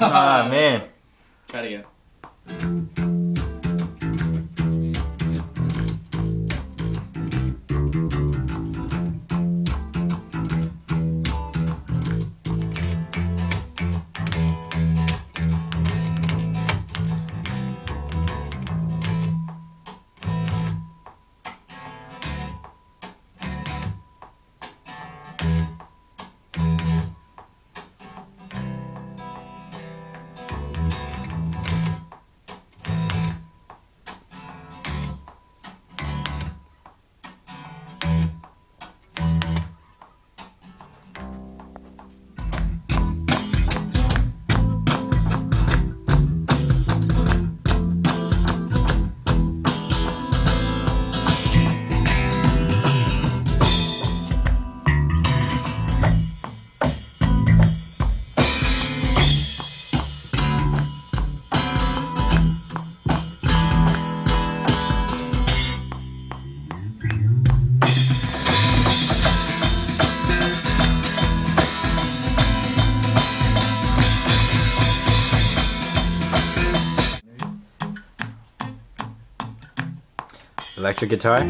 Ah, man. Try it again. Electric guitar?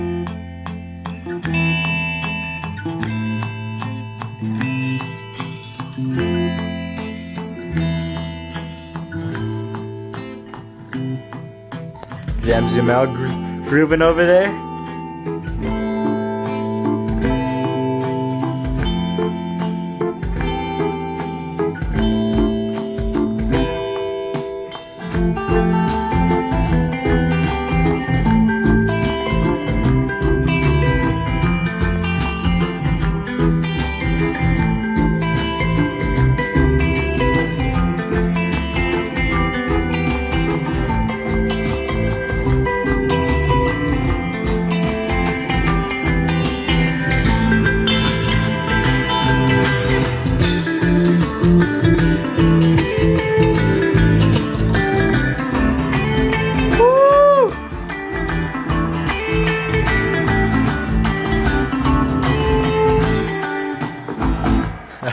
Jam out gro- grooving over there?